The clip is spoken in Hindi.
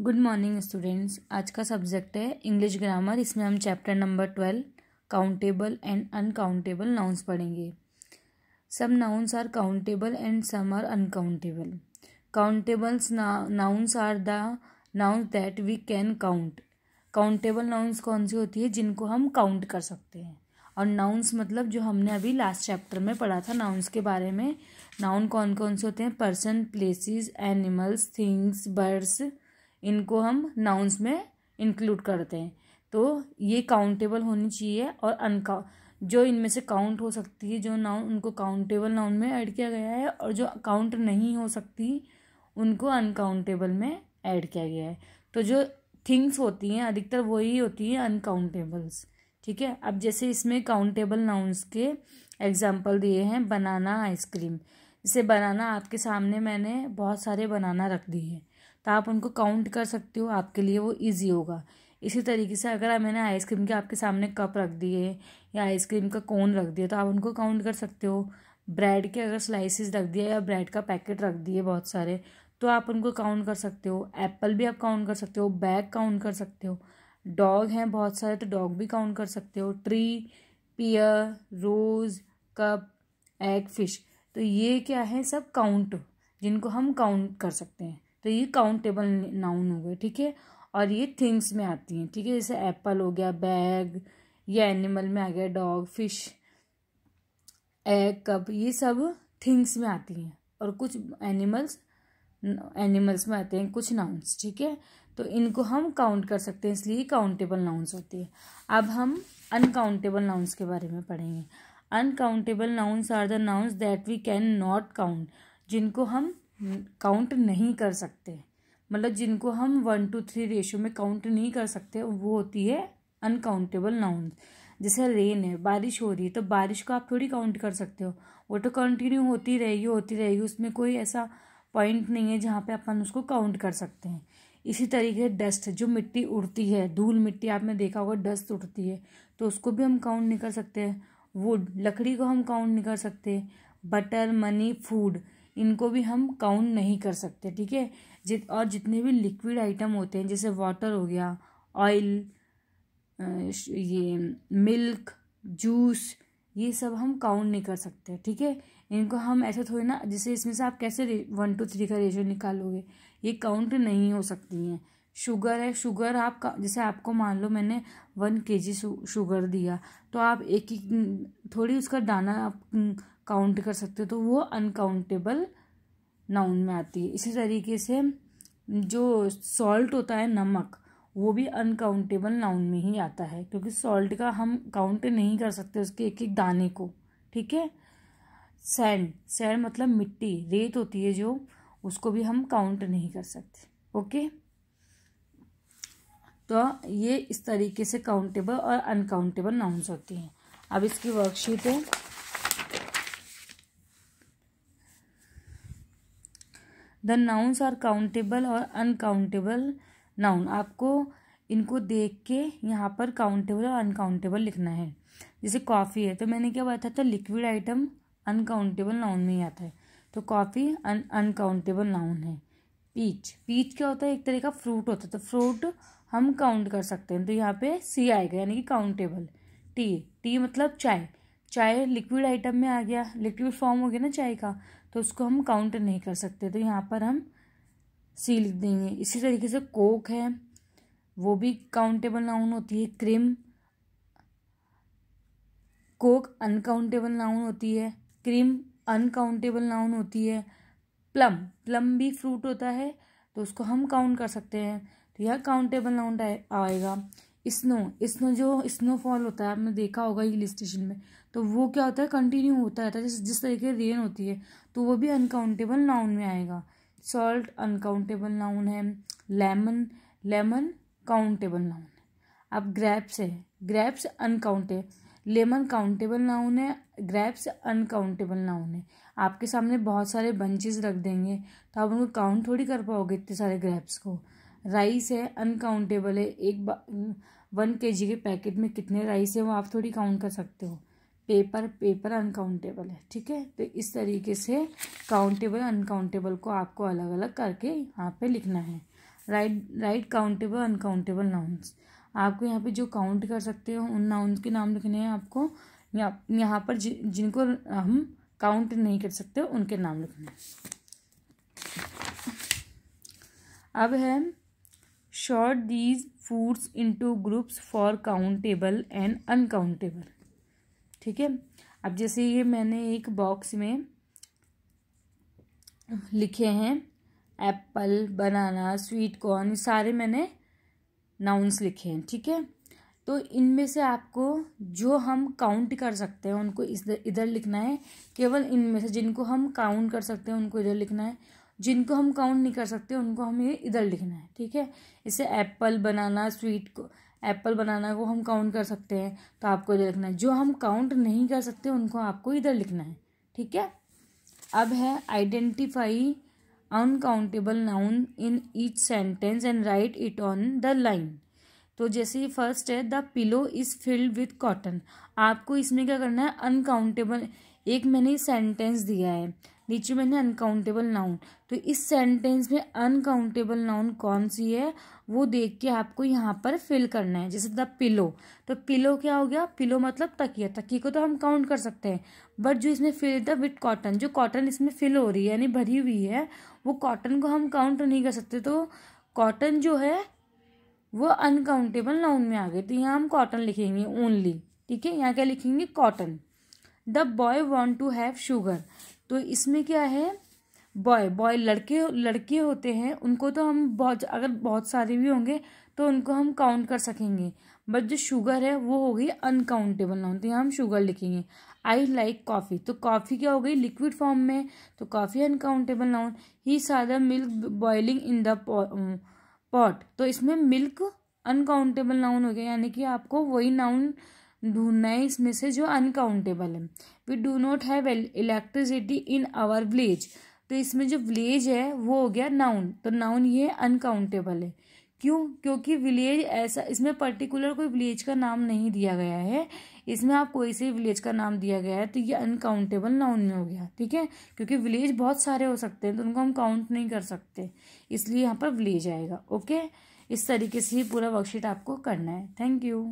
गुड मॉर्निंग स्टूडेंट्स आज का सब्जेक्ट है इंग्लिश ग्रामर इसमें हम chapter number twelve countable and uncountable nouns पढ़ेंगे। सब nouns are countable and some are uncountable countables nouns are the nouns that we can count countable nouns कौन सी होती है? जिनको हम काउंट कर सकते हैं। और नाउन्स मतलब जो हमने अभी लास्ट चैप्टर में पढ़ा था नाउन्स के बारे में नाउन कौन कौन से होते हैं? Person places animals things birds इनको हम नाउन्स में इंक्लूड करते हैं। तो ये काउंटेबल होनी चाहिए और अनका जो इनमें से काउंट हो सकती है, जो नाउन उनको काउंटेबल नाउन में ऐड किया गया है और जो काउंट नहीं हो सकती, उनको अनकाउंटेबल में ऐड किया गया है। तो जो थिंग्स होती हैं, अधिकतर वही होती हैं अनकाउंटेबल्स ठीक है? अब जैसे इसमें काउंटेबल नाउन्स के एग्ज़ाम्पल दिए हैं बनाना आइसक्रीम जैसे बनाना आपके सामने मैंने बहुत सारे बनाना रख दिए हैं। तो आप उनको काउंट कर सकते हो, आपके लिए वो ईजी होगा। इसी तरीके से अगर मैंने आइसक्रीम के आपके सामने कप रख दिए या आइसक्रीम का कोन रख दिया तो आप उनको काउंट कर सकते हो। ब्रेड के अगर स्लाइसिस रख दिया या ब्रेड का पैकेट रख दिए बहुत सारे तो आप उनको काउंट कर सकते हो। एप्पल भी आप काउंट कर सकते हो बैग काउंट कर सकते हो। डॉग हैं बहुत सारे तो डॉग भी काउंट कर सकते हो। Tree pear rose cup egg fish तो ये क्या है, सब काउंट जिनको हम काउंट कर सकते हैं। तो ये काउंटेबल नाउन हो गए, ठीक है? और ये थिंग्स में आती हैं, ठीक है? जैसे एप्पल हो गया बैग ये एनिमल में आ गया डॉग फ़िश एग कप ये सब थिंग्स में आती हैं। और कुछ एनिमल्स एनिमल्स में आते हैं, कुछ नाउन्स ठीक है? तो इनको हम काउंट कर सकते हैं, इसलिए काउंटेबल नाउन्स होती है। अब हम अनकाउंटेबल नाउन्स के बारे में पढ़ेंगे। Uncountable nouns are the nouns that we can not count जिनको हम काउंट नहीं कर सकते। मतलब जिनको हम वन टू थ्री रेशो में काउंट नहीं कर सकते, वो होती है अनकाउंटेबल नाउन जैसे रेन है, बारिश हो रही है तो बारिश को आप थोड़ी काउंट कर सकते हो। वो तो कंटिन्यू होती रहेगी होती रहेगी, उसमें कोई ऐसा पॉइंट नहीं है जहाँ पे अपन उसको काउंट कर सकते हैं। इसी तरीके डस्ट जो मिट्टी उड़ती है, धूल मिट्टी, आपने देखा होगा डस्ट उड़ती है तो उसको भी हम काउंट नहीं कर सकते। वुड लकड़ी को हम काउंट नहीं कर सकते। बटर मनी फ़ूड इनको भी हम काउंट नहीं कर सकते, ठीक है? जित, और जितने भी लिक्विड आइटम होते हैं, जैसे वाटर हो गया ऑयल ये मिल्क जूस ये सब हम काउंट नहीं कर सकते, ठीक है? इनको हम ऐसे थोड़ी ना, जैसे इसमें से आप कैसे वन टू थ्री का रेशो निकालोगे, ये काउंट नहीं हो सकती हैं। शुगर है शुगर आप जैसे आपको मान लो मैंने वन के जी शुगर दिया तो आप एक एक थोड़ी उसका दाना आप काउंट कर सकते हो तो वो अनकाउंटेबल नाउन में आती है। इसी तरीके से जो सॉल्ट होता है, नमक, वो भी अनकाउंटेबल नाउन में ही आता है, क्योंकि सॉल्ट का हम काउंट नहीं कर सकते उसके एक एक दाने को, ठीक है? सैंड सैंड मतलब मिट्टी, रेत होती है जो, उसको भी हम काउंट नहीं कर सकते ओके तो ये इस तरीके से काउंटेबल और अनकाउंटेबल नाउन्स होती हैं। अब इसकी वर्कशीट है। द नाउन्स आर काउंटेबल और अनकाउंटेबल नाउन आपको इनको देख के यहाँ पर काउंटेबल और अनकाउंटेबल लिखना है। जैसे कॉफ़ी है तो मैंने क्या बताया था लिक्विड आइटम अनकाउंटेबल नाउन में ही आता है। तो कॉफ़ी अन अनकाउंटेबल नाउन है। पीच पीच क्या होता है? एक तरह का फ्रूट होता है। तो फ्रूट हम काउंट कर सकते हैं। तो यहाँ पे सी आएगा, यानी कि काउंटेबल टी टी मतलब चाय। चाय लिक्विड आइटम में आ गया। लिक्विड फॉर्म हो गया ना चाय का। तो उसको हम काउंट नहीं कर सकते। तो यहाँ पर हम सी लिख देंगे। इसी तरीके से कोक है, वो भी काउंटेबल नाउन होती है। क्रीम कोक अनकाउंटेबल नाउन होती है। क्रीम अनकाउंटेबल नाउन होती है। प्लम प्लम भी फ्रूट होता है तो उसको हम काउंट कर सकते हैं। तो यह काउंटेबल नाउन आएगा। स्नो स्नो जो स्नोफॉल होता है, आपने देखा होगा हिल स्टेशन में तो वो क्या होता है कंटिन्यू होता रहता है, जैसे तरीके रेन होती है तो वो भी अनकाउंटेबल नाउन में आएगा। सॉल्ट अनकाउंटेबल नाउन है लेमन लेमन काउंटेबल नाउन है। अब ग्रैप्स है grapes uncountable lemon countable noun है ग्रैप्स अनकाउंटेबल नाउन है। आपके सामने बहुत सारे बंचेस रख देंगे तो आप उनको काउंट थोड़ी कर पाओगे इतने सारे ग्रैप्स को। राइस है अनकाउंटेबल है एक वन के जी के पैकेट में कितने राइस है वो आप थोड़ी काउंट कर सकते हो। पेपर पेपर अनकाउंटेबल है ठीक है? तो इस तरीके से काउंटेबल अनकाउंटेबल को आपको अलग अलग करके यहाँ पे लिखना है। Write write countable uncountable nouns आपको यहाँ पे जो काउंट कर सकते हो उन नाउन्स के नाम लिखने हैं आपको। यहाँ यहाँ पर जि, जिनको हम काउंट नहीं कर सकते उनके नाम लिखने हैं। अब है sort these foods into groups for countable and uncountable ठीक है? अब जैसे ये मैंने एक बॉक्स में लिखे हैं एप्पल बनाना स्वीट कॉर्न सारे मैंने नाउन्स लिखे हैं, ठीक है? तो इनमें से आपको जो हम काउंट कर सकते हैं, उनको इधर इधर लिखना है, केवल इनमें से जिनको हम काउंट कर सकते हैं, उनको इधर लिखना है। जिनको हम काउंट नहीं कर सकते, उनको हमें इधर लिखना है, ठीक है? इसे एप्पल बनाना स्वीट को एप्पल बनाना को हम काउंट कर सकते हैं तो आपको इधर लिखना है। जो हम काउंट नहीं कर सकते, उनको आपको इधर लिखना है, ठीक है? अब है identify uncountable noun in each sentence and write it on the line तो जैसे फ़र्स्ट है the pillow is filled with cotton आपको इसमें क्या करना है? अनकाउंटेबल एक मैंने सेंटेंस दिया है। नीचे मैंने अनकाउंटेबल नाउन तो इस सेंटेंस में अनकाउंटेबल नाउन कौन सी है, वो देख के आपको यहाँ पर फिल करना है, जैसे द पिलो तो पिलो क्या हो गया? पिलो मतलब तकिया। तकिए को तो हम काउंट कर सकते हैं बट जो इसमें फिल था विथ कॉटन जो कॉटन इसमें फिल हो रही है, यानी भरी हुई है, वो कॉटन को हम काउंट नहीं कर सकते। तो कॉटन जो है, वो अनकाउंटेबल नाउन में आ गए तो यहाँ हम कॉटन लिखेंगे ओनली ठीक है? यहाँ क्या लिखेंगे? Cotton the boy want to have sugar तो इसमें क्या है? बॉय बॉय लड़के लड़के होते हैं, उनको तो हम बहुत, अगर बहुत सारे भी होंगे तो उनको हम काउंट कर सकेंगे। बट जो शुगर है, वो हो गई अनकाउंटेबल नाउन तो यहाँ हम शुगर लिखेंगे। आई लाइक कॉफ़ी तो कॉफ़ी क्या हो गई? लिक्विड फॉर्म में तो कॉफ़ी अनकाउंटेबल नाउन ही सादा milk boiling in the pot तो इसमें मिल्क अनकाउंटेबल नाउन हो गया, यानी कि आपको वही नाउन ढूंढना है इसमें से जो अनकाउंटेबल है। We do not have electricity in our village तो इसमें जो विलेज है, वो हो गया नाउन तो नाउन ये अनकाउंटेबल है। क्यों? क्योंकि विलेज ऐसा इसमें पर्टिकुलर कोई विलेज का नाम नहीं दिया गया है। इसमें आप कोई से विलेज का नाम दिया गया है तो ये अनकाउंटेबल नाउन में हो गया। ठीक है? क्योंकि विलेज बहुत सारे हो सकते हैं तो उनको हम काउंट नहीं कर सकते। इसलिए यहाँ पर विलेज आएगा। ओके इस तरीके से ही पूरा वर्कशीट आपको करना है। Thank you